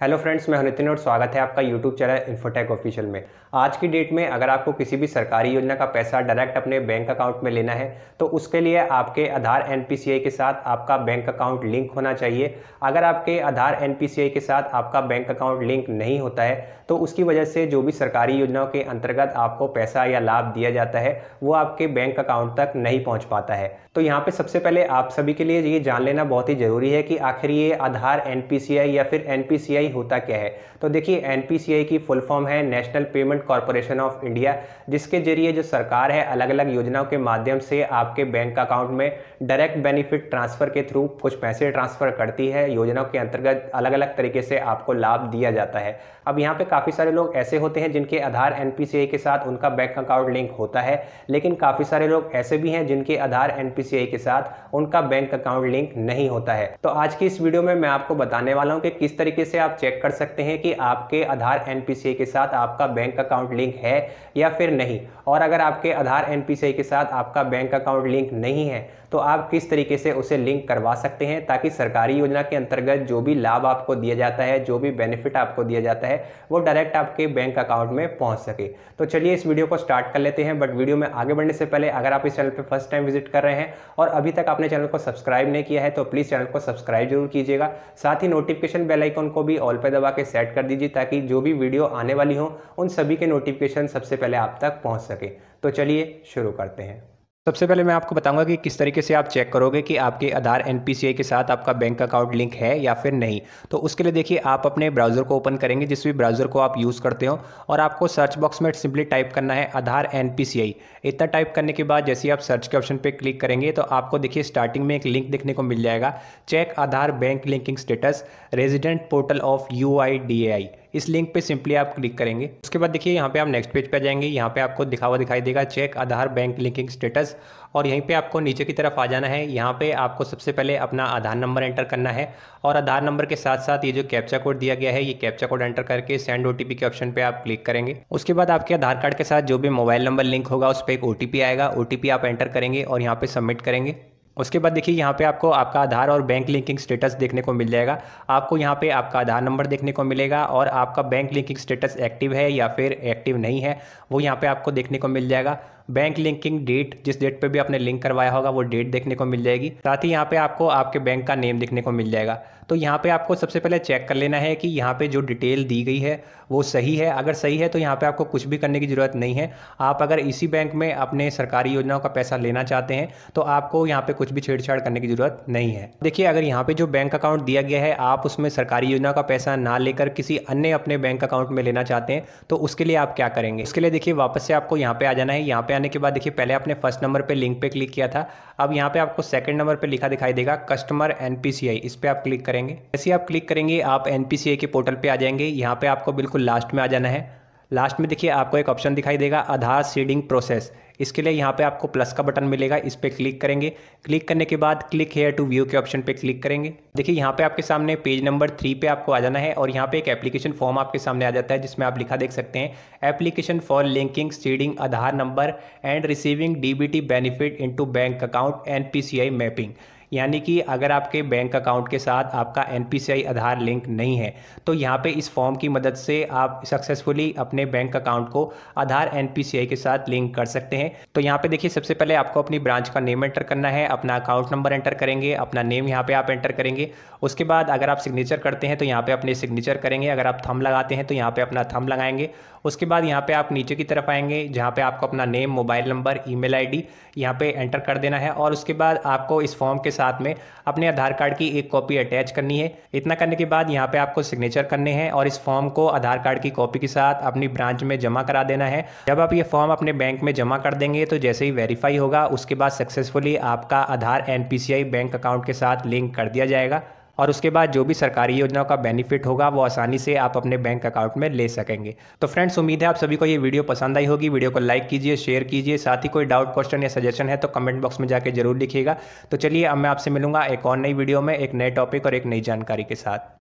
Hello friends मैं नितिन और स्वागत है आपका यूट्यूब चैनल इन्फोटेक ऑफिशियल में। आज की डेट में अगर आपको किसी भी सरकारी योजना का पैसा डायरेक्ट अपने बैंक अकाउंट में लेना है तो उसके लिए आपके आधार एन के साथ आपका बैंक अकाउंट लिंक होना चाहिए। अगर आपके आधार एन के साथ आपका बैंक अकाउंट लिंक नहीं होता है तो उसकी वजह से जो भी सरकारी योजनाओं के अंतर्गत आपको पैसा या लाभ दिया जाता है, वो आपके बैंक अकाउंट तक नहीं पहुँच पाता है। तो यहाँ पर सबसे पहले आप सभी के लिए ये जान लेना बहुत ही ज़रूरी है कि आखिर ये आधार NPCI या फिर NPCI होता क्या है? तो देखिए एनपीसीआई की फुल फॉर्म है national payment corporation of India जिसके ज़रिए जो सरकार है अलग अलग योजनाओं के माध्यम से आपके बैंक अकाउंट में डायरेक्ट बेनिफिट ट्रांसफ़र के थ्रू कुछ पैसे ट्रांसफ़र करती है। योजनाओं के अंतर्गत अलग अलग तरीके से आपको लाभ दिया जाता है। अब यहाँ पे काफ़ी सारे लोग ऐसे होते हैं जिनके आधार एनपीसीआई के साथ उनका बैंक अकाउंट लिंक होता है, लेकिन काफ़ी सारे लोग ऐसे भी हैं जिनके आधार एनपीसीआई के साथ उनका बैंक अकाउंट लिंक नहीं होता है। तो आज की इस वीडियो में मैं आपको बताने वाला हूँ कि किस तरीके से आप चेक कर सकते हैं कि आपके आधार एनपीसीआई के साथ आपका बैंक अकाउंट लिंक है या फिर नहीं। और अगर आपके आधार एनपीसीआई के साथ आपका बैंक अकाउंट लिंक नहीं है तो आप किस तरीके से उसे लिंक करवा सकते हैं ताकि सरकारी योजना के अंतर्गत जो भी लाभ आपको दिया जाता है, जो भी बेनिफिट आपको दिया जाता है, वो डायरेक्ट आपके बैंक अकाउंट में पहुँच सके। तो चलिए इस वीडियो को स्टार्ट कर लेते हैं, बट वीडियो में आगे बढ़ने से पहले अगर आप इस चैनल पर फ़र्स्ट टाइम विज़िट कर रहे हैं और अभी तक आपने चैनल को सब्सक्राइब नहीं किया है तो प्लीज़ चैनल को सब्सक्राइब ज़रूर कीजिएगा। साथ ही नोटिफिकेशन बेलाइकन को भी ऑल पे दबा के सेट कर दीजिए ताकि जो भी वीडियो आने वाली हो, उन सभी के नोटिफिकेशन सबसे पहले आप तक पहुँच सके। तो चलिए शुरू करते हैं। सबसे पहले मैं आपको बताऊँगा कि किस तरीके से आप चेक करोगे कि आपके आधार एनपीसीआई के साथ आपका बैंक अकाउंट लिंक है या फिर नहीं। तो उसके लिए देखिए, आप अपने ब्राउज़र को ओपन करेंगे, जिस भी ब्राउज़र को आप यूज़ करते हो, और आपको सर्च बॉक्स में सिंपली टाइप करना है आधार एनपीसीआई इतना टाइप करने के बाद जैसे ही आप सर्च के ऑप्शन पर क्लिक करेंगे तो आपको देखिए, स्टार्टिंग में एक लिंक देखने को मिल जाएगा। Check Aadhaar bank linking status, resident portal of UIDAI इस लिंक पे सिंपली आप क्लिक करेंगे। उसके बाद देखिए, यहाँ पे आप नेक्स्ट पेज पे जाएँगे। यहाँ पे आपको दिखा हुआ दिखाई देगा, check, Aadhaar, bank, linking status. और यहीं पे आपको नीचे की तरफ़ आ जाना है। यहाँ पे आपको सबसे पहले अपना आधार नंबर एंटर करना है। और आधार नंबर के साथ साथ ये जो कैप्चा कोड दिया गया है, ये कैप्चा कोड एंटर करके सेंड ओटीपी के ऑप्शन पे आप क्लिक करेंगे। उसके बाद आपके आधार कार्ड के साथ जो भी मोबाइल नंबर लिंक होगा, उस पर एक ओटीपी आएगा। ओटीपी आप एंटर करेंगे और यहाँ पे सबमिट करेंगे। उसके बाद देखिए यहाँ पे आपको आपका आधार और बैंक लिंकिंग स्टेटस देखने को मिल जाएगा। आपको यहाँ पे आपका आधार नंबर देखने को मिलेगा और आपका बैंक लिंकिंग स्टेटस एक्टिव है या फिर एक्टिव नहीं है, वो यहाँ पे आपको देखने को मिल जाएगा। बैंक लिंकिंग डेट जिस डेट पे भी आपने लिंक करवाया होगा, वो डेट देखने को मिल जाएगी। साथ ही यहाँ पे आपको आपके बैंक का नेम देखने को मिल जाएगा। तो यहाँ पे आपको सबसे पहले चेक कर लेना है कि यहाँ पे जो डिटेल दी गई है, वो सही है। अगर सही है तो यहाँ पे आपको कुछ भी करने की ज़रूरत नहीं है। आप अगर इसी बैंक में अपने सरकारी योजनाओं का पैसा लेना चाहते हैं तो आपको यहाँ पे कुछ भी छेड़छाड़ करने की ज़रूरत नहीं है। देखिए, अगर यहाँ पे जो बैंक अकाउंट दिया गया है, आप उसमें सरकारी योजना का पैसा ना लेकर किसी अन्य अपने बैंक अकाउंट में लेना चाहते हैं तो उसके लिए आप क्या करेंगे? उसके लिए देखिए, वापस से आपको यहाँ पे आ जाना है। यहाँ पे आने के बाद देखिए, पहले आपने फ़र्स्ट नंबर पे लिंक पे क्लिक किया था। अब यहाँ पे आपको सेकंड नंबर पे लिखा दिखाई देगा कस्टमर एनपीसीआई इस पर आप क्लिक करेंगे। जैसे आप क्लिक करेंगे, आप एनपीसीआई के पोर्टल पे आ जाएँगे। यहाँ पे आपको बिल्कुल लास्ट में आ जाना है। लास्ट में देखिए, आपको एक ऑप्शन दिखाई देगा आधार सीडिंग प्रोसेस इसके लिए यहाँ पे आपको प्लस का बटन मिलेगा, इस पर क्लिक करेंगे। क्लिक करने के बाद क्लिक हेयर टू व्यू के ऑप्शन पे क्लिक करेंगे। देखिए, यहाँ पे आपके सामने पेज नंबर थ्री पे आपको आ जाना है और यहाँ पे एक एप्लीकेशन फॉर्म आपके सामने आ जाता है, जिसमें आप लिखा देख सकते हैं application for linking seeding Aadhaar number and receiving DBT benefit into bank account NPCI mapping यानी कि अगर आपके बैंक अकाउंट के साथ आपका एनपीसीआई आधार लिंक नहीं है तो यहाँ पे इस फॉर्म की मदद से आप सक्सेसफुली अपने बैंक अकाउंट को आधार एनपीसीआई के साथ लिंक कर सकते हैं। तो यहाँ पे देखिए, सबसे पहले आपको अपनी ब्रांच का नेम एंटर करना है, अपना अकाउंट नंबर एंटर करेंगे, अपना नेम यहाँ पे आप एंटर करेंगे। उसके बाद अगर आप सिग्नेचर करते हैं तो यहाँ पे अपने सिग्नेचर करेंगे। अगर आप थम लगाते हैं तो यहाँ पे अपना थम लगाएँगे। उसके बाद यहाँ पे आप नीचे की तरफ़ आएँगे, जहाँ पे आपको अपना name, mobile number, email ID यहाँ पे एंटर कर देना है। और उसके बाद आपको इस फॉर्म के साथ में अपने आधार कार्ड की एक कॉपी अटैच करनी है। इतना करने के बाद यहाँ पे आपको सिग्नेचर करने हैं और इस फॉर्म को आधार कार्ड की कॉपी के साथ अपनी ब्रांच में जमा करा देना है। जब आप ये फॉर्म अपने बैंक में जमा कर देंगे तो जैसे ही वेरीफाई होगा, उसके बाद सक्सेसफुली आपका आधार एन बैंक अकाउंट के साथ लिंक कर दिया जाएगा। और उसके बाद जो भी सरकारी योजनाओं का बेनिफिट होगा, वो आसानी से आप अपने बैंक अकाउंट में ले सकेंगे। तो फ्रेंड्स उम्मीद है आप सभी को ये वीडियो पसंद आई होगी। वीडियो को लाइक कीजिए शेयर कीजिए। साथ ही कोई डाउट क्वेश्चन या सजेशन है तो कमेंट बॉक्स में जाकर ज़रूर लिखिएगा। तो चलिए अब मैं आपसे मिलूँगा एक और नई वीडियो में, एक नए टॉपिक और एक नई जानकारी के साथ।